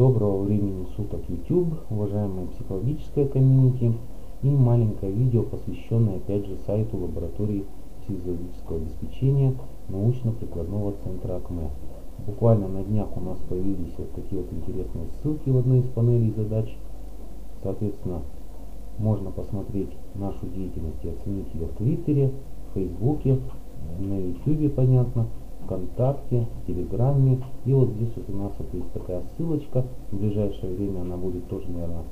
Доброго времени суток YouTube, уважаемая психологическая комьюнити и маленькое видео, посвященное опять же сайту лаборатории психологического обеспечения научно-прикладного центра АКМЕ. Буквально на днях у нас появились вот такие вот интересные ссылки в одной из панелей задач. Соответственно, можно посмотреть нашу деятельность и оценить ее в Твиттере, в Фейсбуке, на YouTube, понятно, ВКонтакте, Телеграме. И вот здесь вот у нас вот есть такая ссылочка. В ближайшее время она будет тоже, наверное,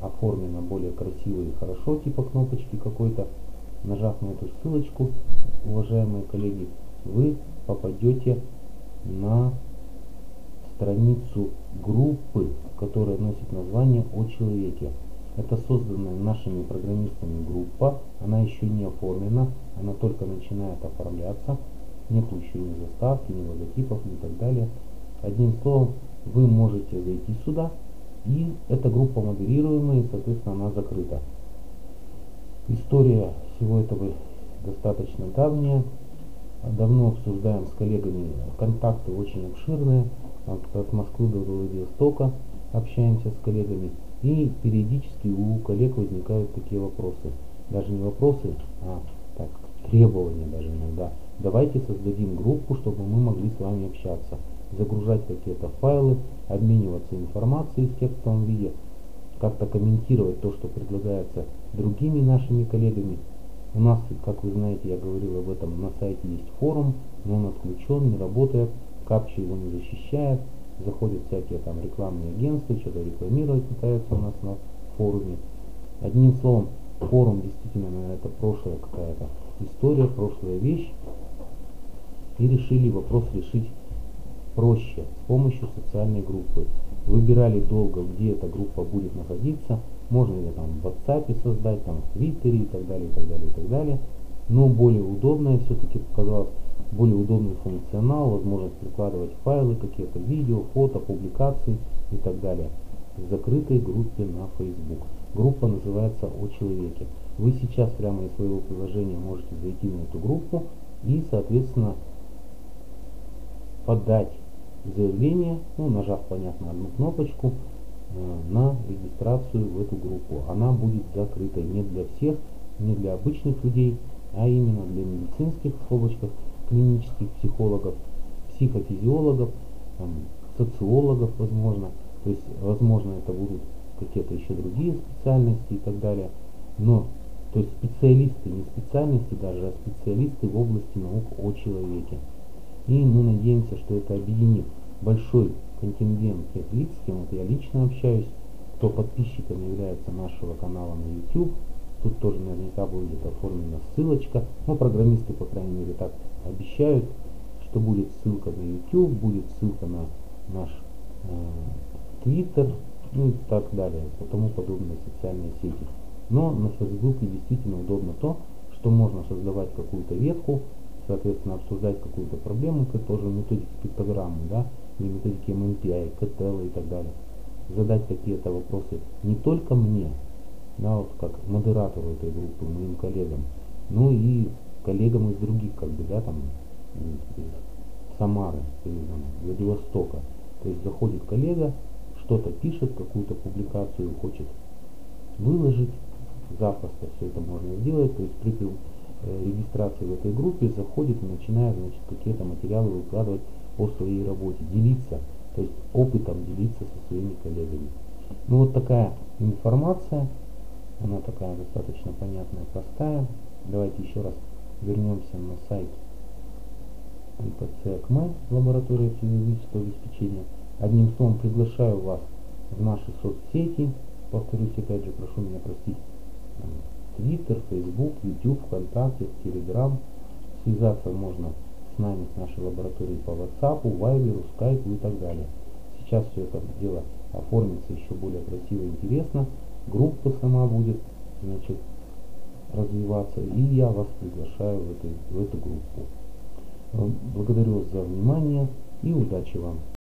оформлена более красиво и хорошо, типа кнопочки какой-то. Нажав на эту ссылочку, уважаемые коллеги, вы попадете на страницу группы, которая носит название «О человеке». Это созданная нашими программистами группа, она еще не оформлена, она только начинает оформляться нет еще ни заставки, ни логотипов, ни так далее. Одним словом, вы можете зайти сюда, и эта группа модерируемая, и, соответственно, она закрыта. История всего этого достаточно давняя. Давно обсуждаем с коллегами, контакты очень обширные, от Москвы до Владивостока общаемся с коллегами, и периодически у коллег возникают такие вопросы. Даже не вопросы, а так, требования даже иногда. Давайте создадим группу, чтобы мы могли с вами общаться, загружать какие-то файлы, обмениваться информацией в текстовом виде, как-то комментировать то, что предлагается другими нашими коллегами. У нас, как вы знаете, я говорил об этом, на сайте есть форум, но он отключен, не работает, капча его не защищает, заходят всякие там рекламные агентства, что-то рекламировать пытаются у нас на форуме. Одним словом, форум действительно, наверное, это прошлая какая-то история, прошлая вещь и решили вопрос решить проще с помощью социальной группы. Выбирали долго, где эта группа будет находиться. Можно ее там в WhatsApp создать, там в Твиттере и так далее, и так далее, и так далее. Но более удобное все-таки показалось, более удобный функционал, возможность прикладывать файлы, какие-то видео, фото, публикации и так далее в закрытой группе на Facebook. Группа называется «О человеке». Вы сейчас прямо из своего приложения можете зайти на эту группу и, соответственно, подать заявление, ну, нажав, понятно, одну кнопочку э, на регистрацию в эту группу. Она будет закрытой не для всех, не для обычных людей, а именно для медицинских, в скобочках, клинических психологов, психофизиологов, там, социологов, возможно. То есть, возможно, это будут какие-то еще другие специальности и так далее. Но, то есть специалисты, не специальности даже, а специалисты в области наук о человеке. И мы надеемся, что это объединит большой контингент тех лиц, с кем вот я лично общаюсь, кто подписчиками является нашего канала на YouTube. Тут тоже наверняка будет оформлена ссылочка. Ну, программисты, по крайней мере, так обещают, что будет ссылка на YouTube, будет ссылка на наш Twitter, ну и так далее, и тому подобные социальные сети. Но на Facebook действительно удобно то, что можно создавать какую-то ветку, соответственно, обсуждать какую-то проблему, как тоже методики пиктограммы, да, или методики MMPI, KTL и так далее. Задать какие-то вопросы не только мне, да, вот как модератору этой группы, моим коллегам, но и коллегам из других, как бы, да, там, из Самары там, Владивостока. То есть заходит коллега, что-то пишет, какую-то публикацию хочет выложить, запросто все это можно сделать, то есть при Э, регистрации в этой группе заходит и начинает значит, какие-то материалы выкладывать о своей работе, делиться, то есть опытом делиться со своими коллегами. Ну вот такая информация, она такая достаточно понятная, простая. Давайте еще раз вернемся на сайт МПЦ АКМЭ, лаборатория психологического обеспечения. Одним словом, приглашаю вас в наши соцсети. Повторюсь, опять же, прошу меня простить Твиттер, Фейсбук, Ютуб, ВКонтакте, Телеграм. Связаться можно с нами, с нашей лабораторией по WhatsApp, Viber, Skype и так далее. Сейчас все это дело оформится еще более красиво и интересно. Группа сама будет значит, развиваться, и я вас приглашаю в эту, в эту группу. Благодарю вас за внимание и удачи вам!